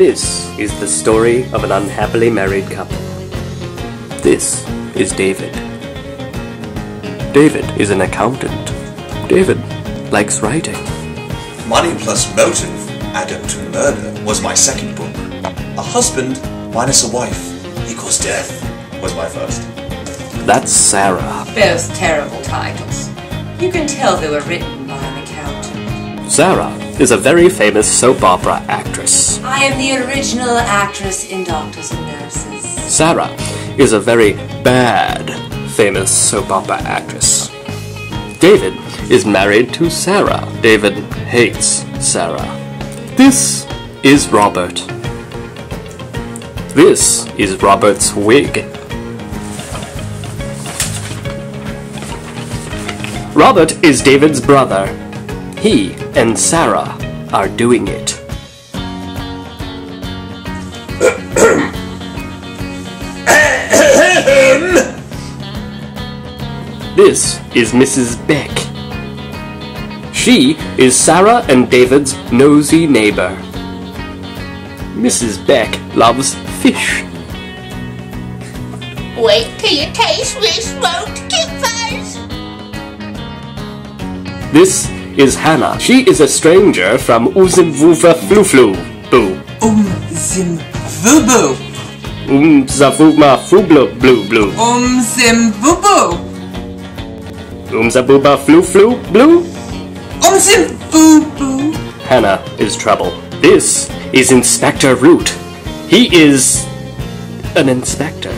This is the story of an unhappily married couple. This is David. David is an accountant. David likes writing. Money Plus Motive, Added to Murder, was my second book. A husband minus a wife equals death was my first. That's Sarah. Those terrible titles. You can tell they were written Sarah is a very famous soap opera actress. I am the original actress in Doctors and Nurses. Sarah is a very bad famous soap opera actress. David is married to Sarah. David hates Sarah. This is Robert. This is Robert's wig. Robert is David's brother. He and Sarah are doing it. This is Mrs. Beck. She is Sarah and David's nosy neighbor. Mrs. Beck loves fish. Wait till you taste me smoked kippers! This is Hannah. She is a stranger from Uzimvuva Fluflu. Boo. Um sim vubu. Umzavuma Flublu Blue Blue. Um sim vubu. Umzabuba Fluflu Flu Blue. Um. Hannah is trouble. This is Inspector Root. He is an inspector.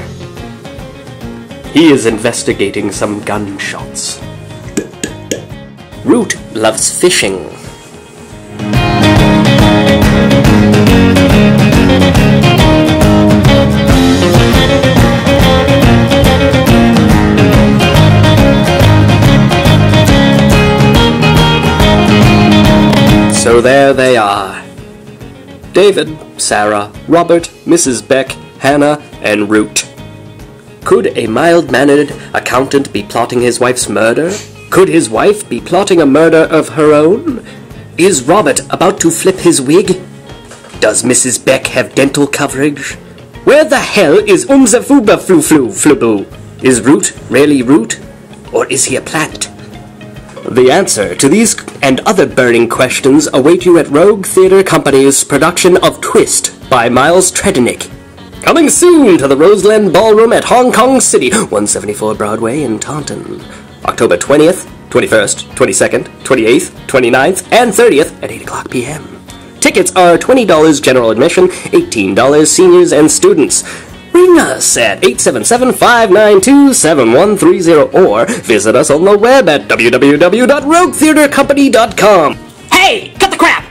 He is investigating some gunshots. Root loves fishing. So there they are. David, Sarah, Robert, Mrs. Beck, Hannah, and Root. Could a mild-mannered accountant be plotting his wife's murder? Could his wife be plotting a murder of her own? Is Robert about to flip his wig? Does Mrs. Beck have dental coverage? Where the hell is Umzafuba Flu Flu Flubu? Is Root really Root? Or is he a plant? The answer to these and other burning questions await you at Rogue Theatre Company's production of Twist by Miles Tredinnick. Coming soon to the Roseland Ballroom at Hong Kong City, 174 Broadway in Taunton. October 20th, 21st, 22nd, 28th, 29th, and 30th at 8 o'clock p.m. Tickets are $20 general admission, $18 seniors and students. Ring us at 877-592-7130 or visit us on the web at www.roguetheatercompany.com. Hey, cut the crap!